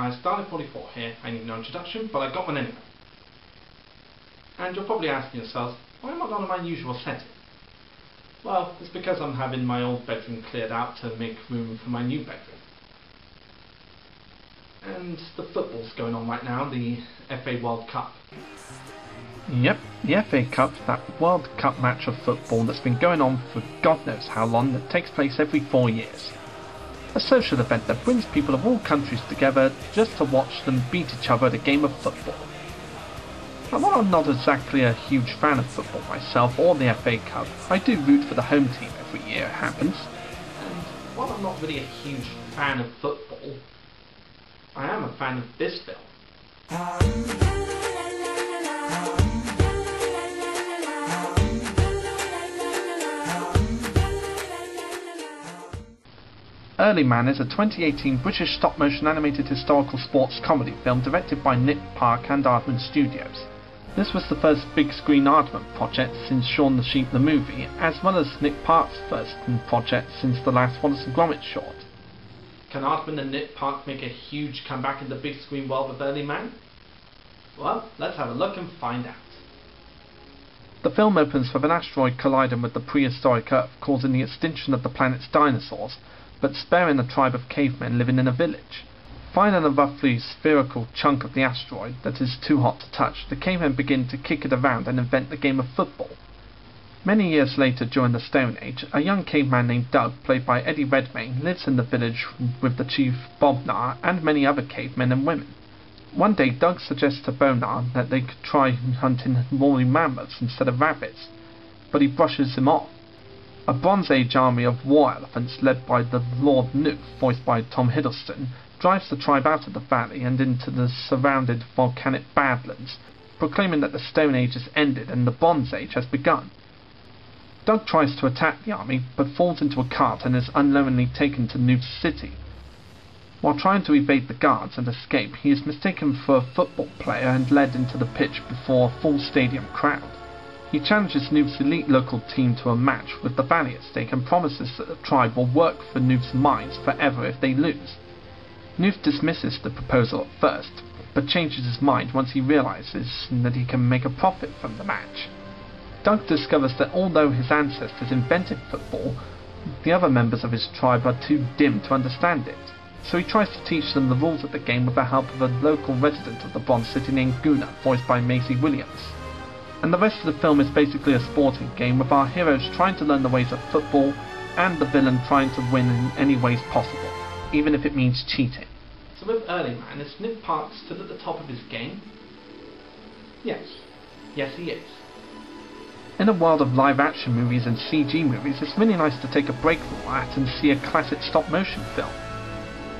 guys, Dalek44 here. I need no introduction, but I got one anyway. And you're probably asking yourselves, why am I not in my usual setting? Well, it's because I'm having my old bedroom cleared out to make room for my new bedroom. And the football's going on right now, the FA World Cup. Yep, the FA Cup, that World Cup match of football that's been going on for God knows how long, that takes place every four years. A social event that brings people of all countries together just to watch them beat each other at a game of football. And while I'm not exactly a huge fan of football myself or the FA Cup, I do root for the home team every year it happens. And while I'm not really a huge fan of football, I am a fan of this film. Early Man is a 2018 British stop-motion animated historical sports comedy film directed by Nick Park and Aardman Studios. This was the first big-screen Aardman project since Shaun the Sheep the movie, as well as Nick Park's first project since the last Wallace and Gromit short. Can Aardman and Nick Park make a huge comeback in the big screen world of Early Man? Well, let's have a look and find out. The film opens with an asteroid colliding with the prehistoric Earth, causing the extinction of the planet's dinosaurs, but sparing a tribe of cavemen living in a village. Finding a roughly spherical chunk of the asteroid that is too hot to touch, the cavemen begin to kick it around and invent the game of football. Many years later, during the Stone Age, a young caveman named Doug, played by Eddie Redmayne, lives in the village with the chief Bobnar and many other cavemen and women. One day, Doug suggests to Bobnar that they could try hunting woolly mammoths instead of rabbits, but he brushes him off. A Bronze Age army of war elephants led by the Lord Nooth, voiced by Tom Hiddleston, drives the tribe out of the valley and into the surrounded volcanic badlands, proclaiming that the Stone Age has ended and the Bronze Age has begun. Doug tries to attack the army, but falls into a cart and is unknowingly taken to Nooth's city. While trying to evade the guards and escape, he is mistaken for a football player and led into the pitch before a full stadium crowd. He challenges Nooth's elite local team to a match with the valley at stake and promises that the tribe will work for Nooth's mines forever if they lose. Nooth dismisses the proposal at first, but changes his mind once he realizes that he can make a profit from the match. Doug discovers that although his ancestors invented football, the other members of his tribe are too dim to understand it, so he tries to teach them the rules of the game with the help of a local resident of the Bronze City named Goona, voiced by Maisie Williams. And the rest of the film is basically a sporting game with our heroes trying to learn the ways of football and the villain trying to win in any ways possible, even if it means cheating. So with Early Man, is Nick Park still at the top of his game? Yes. Yes, he is. In a world of live action movies and CG movies, it's really nice to take a break from that and see a classic stop motion film.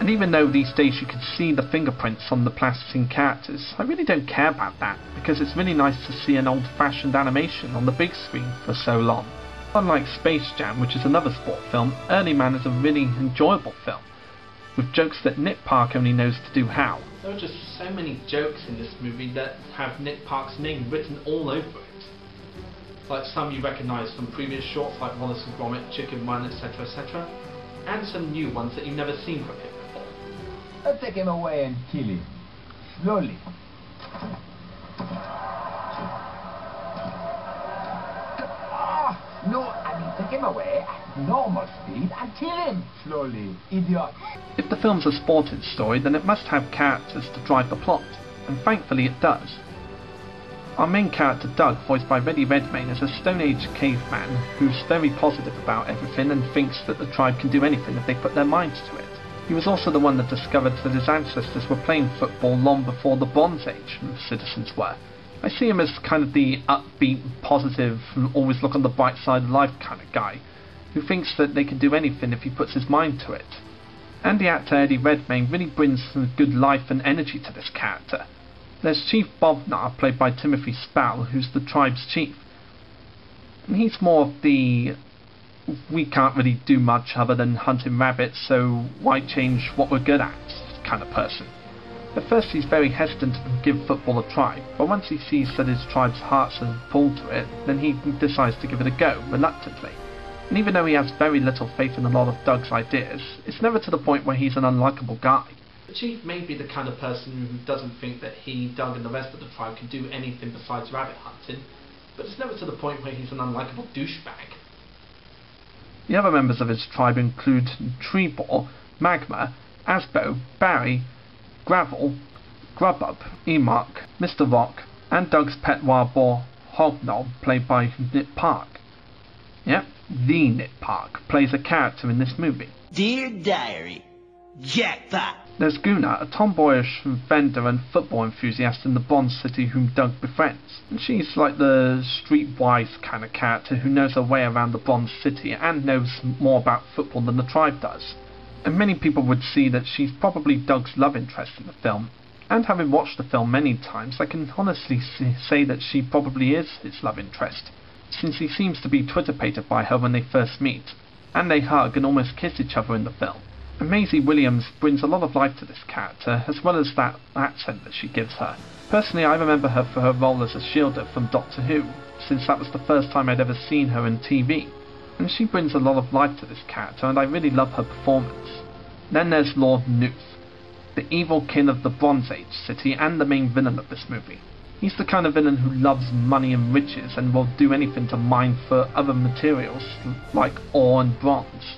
And even though these days you can see the fingerprints on the plasticine characters, I really don't care about that, because it's really nice to see an old fashioned animation on the big screen for so long. Unlike Space Jam, which is another sport film, Early Man is a really enjoyable film, with jokes that Nick Park only knows to do how. There are just so many jokes in this movie that have Nick Park's name written all over it. Like some you recognise from previous shorts like Wallace and Gromit, Chicken Run, etc., etc., and some new ones that you've never seen from him Let's take him away and kill him. Slowly. Ah, no, I mean take him away at normal speed and kill him. Slowly, idiot. If the film's a sporting story, then it must have characters to drive the plot, and thankfully it does. Our main character, Doug, voiced by Eddie Redmayne, is a Stone Age caveman who's very positive about everything and thinks that the tribe can do anything if they put their minds to it. He was also the one that discovered that his ancestors were playing football long before the Bronze Age citizens were. I see him as kind of the upbeat, positive, always look on the bright side of life kind of guy, who thinks that they can do anything if he puts his mind to it. And the actor Eddie Redmayne really brings some good life and energy to this character. There's Chief Bobnar, played by Timothy Spall, who's the tribe's chief. And he's more of the we can't really do much other than hunting rabbits, so why change what we're good at kind of person. At first he's very hesitant to give football a try, but once he sees that his tribe's hearts are pulled to it, then he decides to give it a go, reluctantly. And even though he has very little faith in a lot of Doug's ideas, it's never to the point where he's an unlikable guy. The chief may be the kind of person who doesn't think that he, Doug, and the rest of the tribe can do anything besides rabbit hunting, but it's never to the point where he's an unlikable douchebag. The other members of his tribe include Treebor, Magma, Asbo, Barry, Gravel, Grubup, Eemak, Mr. Rock, and Doug's pet wild boar, Hognob, played by Nick Park. Yep, the Nick Park plays a character in this movie. Dear Diary, jackpot! There's Goona, a tomboyish vendor and football enthusiast in the Bronze City whom Doug befriends. And she's like the streetwise kind of character who knows her way around the Bronze City and knows more about football than the tribe does. And many people would see that she's probably Doug's love interest in the film. And having watched the film many times, I can honestly say that she probably is his love interest, since he seems to be twitter-pated by her when they first meet, and they hug and almost kiss each other in the film. Maisie Williams brings a lot of life to this character, as well as that accent that she gives her. Personally, I remember her for her role as Ashildr from Doctor Who, since that was the first time I'd ever seen her in TV. And she brings a lot of life to this character, and I really love her performance. Then there's Lord Nooth, the evil king of the Bronze Age city and the main villain of this movie. He's the kind of villain who loves money and riches and will do anything to mine for other materials like ore and bronze.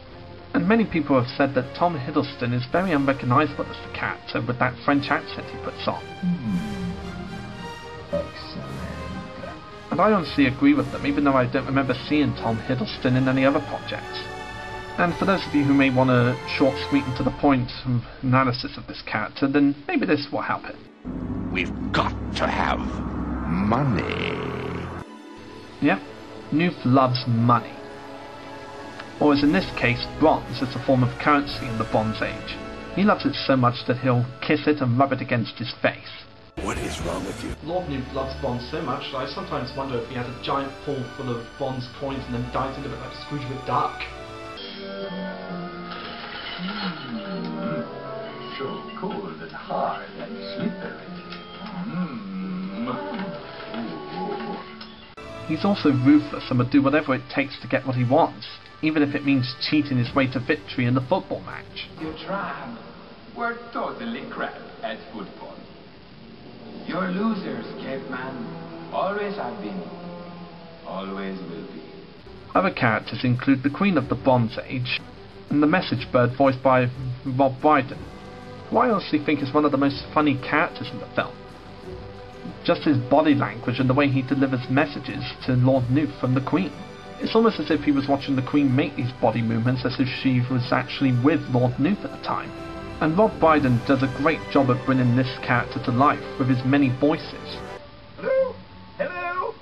And many people have said that Tom Hiddleston is very unrecognisable as the character with that French accent he puts on. Hmm. Excellent. And I honestly agree with them, even though I don't remember seeing Tom Hiddleston in any other projects. And for those of you who may want a short, sweet, and to the point analysis of this character, then maybe this will help it. We've got to have money. Yep, Nooth loves money. Or as in this case, bronze is a form of currency in the Bronze Age. He loves it so much that he'll kiss it and rub it against his face. What is wrong with you? Lord Nooth loves bonds so much that I sometimes wonder if he has a giant pool full of bonds coins and then dives into it like Scrooge McDuck. So cold and hard and slippery. He's also ruthless and would do whatever it takes to get what he wants, even if it means cheating his way to victory in the football match. You tribe were totally crap at football. You're losers, caveman. Always have been. Always will be. Other characters include the Queen of the Bronze Age and the Message Bird voiced by Rob Brydon, who I honestly think is one of the most funny characters in the film. Just his body language and the way he delivers messages to Lord Nooth from the Queen. It's almost as if he was watching the Queen make these body movements as if she was actually with Lord Nooth at the time. And Rob Brydon does a great job at bringing this character to life with his many voices. Hello? Hello?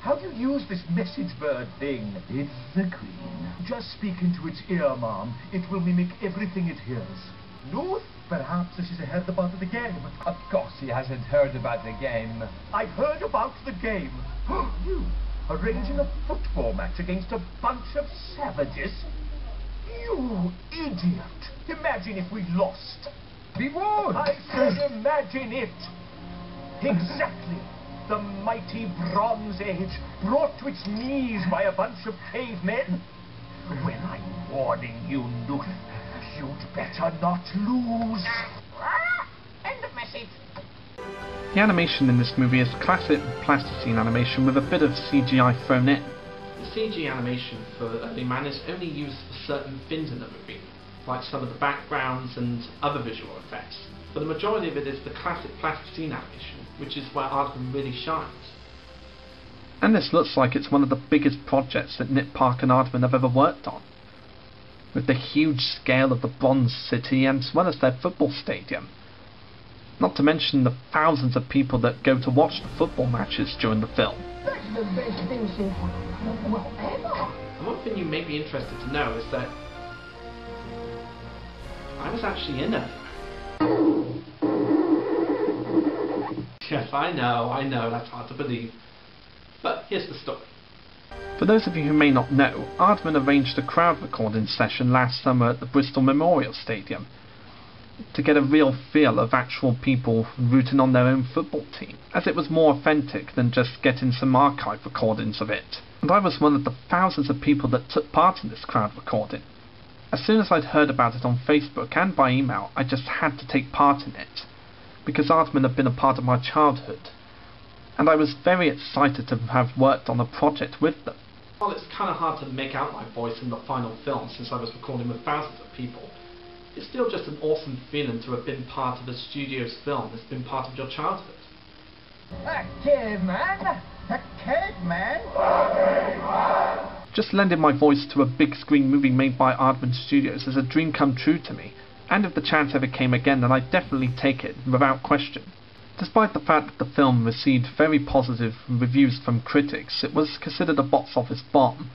How do you use this message bird thing? It's the queen. Just speak into its ear, ma'am. It will mimic everything it hears. No, perhaps she's heard about the game. Of course he hasn't heard about the game. I've heard about the game. you arranging a football match against a bunch of savages? You idiot! Imagine if we lost. We would. I said imagine it. Exactly. The mighty Bronze Age brought to its knees by a bunch of cavemen. When I'm warning you, Nooth, you'd better not lose. Ah, end of message. The animation in this movie is classic plasticine animation with a bit of CGI thrown in. The CG animation for Early Man is only used for certain things in the movie, like some of the backgrounds and other visual effects. But the majority of it is the classic plasticine animation, which is where Aardman really shines. And this looks like it's one of the biggest projects that Nick Park and Aardman have ever worked on. With the huge scale of the Bronze City and as well as their football stadium. Not to mention the thousands of people that go to watch the football matches during the film. That's the best thing so well ever. And one thing you may be interested to know is that I was actually in it. Yes, I know, I know, that's hard to believe. But here's the story. For those of you who may not know, Aardman arranged a crowd recording session last summer at the Bristol Memorial Stadium to get a real feel of actual people rooting on their own football team, as it was more authentic than just getting some archive recordings of it. And I was one of the thousands of people that took part in this crowd recording. As soon as I'd heard about it on Facebook and by email, I just had to take part in it, because Aardman had been a part of my childhood, and I was very excited to have worked on a project with them. Well, it's kind of hard to make out my voice in the final film since I was recording with thousands of people, it's still just an awesome feeling to have been part of a studio's film that's been part of your childhood. A caveman? A caveman? Just lending my voice to a big screen movie made by Aardman Studios is a dream come true to me, and if the chance ever came again then I'd definitely take it, without question. Despite the fact that the film received very positive reviews from critics, it was considered a box office bomb,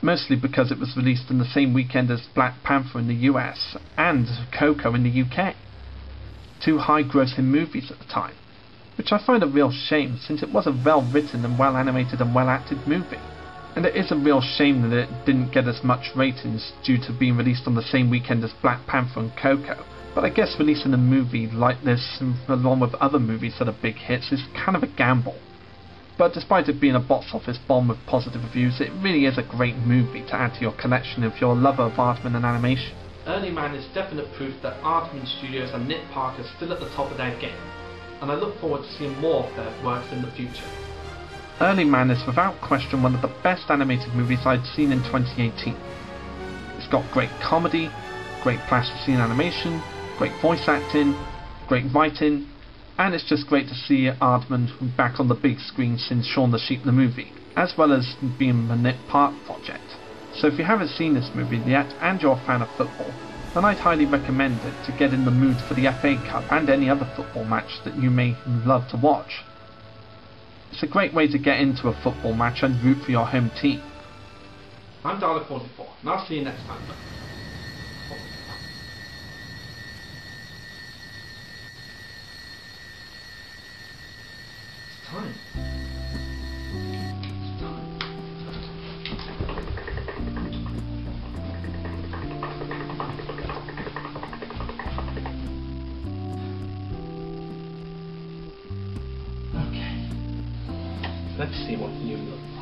mostly because it was released in the same weekend as Black Panther in the US and Coco in the UK, two high grossing movies at the time, which I find a real shame since it was a well written and well animated and well acted movie. And it is a real shame that it didn't get as much ratings due to being released on the same weekend as Black Panther and Coco. But I guess releasing a movie like this along with other movies that are big hits is kind of a gamble. But despite it being a box office bomb with positive reviews, it really is a great movie to add to your collection if you're a lover of Aardman and animation. Early Man is definite proof that Aardman Studios and Nick Park are still at the top of their game, and I look forward to seeing more of their works in the future. Early Man is without question one of the best animated movies I'd seen in 2018. It's got great comedy, great plasticine animation, great voice acting, great writing, and it's just great to see Aardman back on the big screen since Shaun the Sheep the movie, as well as being the Nick Park project. So if you haven't seen this movie yet and you're a fan of football, then I'd highly recommend it to get in the mood for the FA Cup and any other football match that you may love to watch. It's a great way to get into a football match and root for your home team. I'm Dalek44, and I'll see you next time. Let's see what you look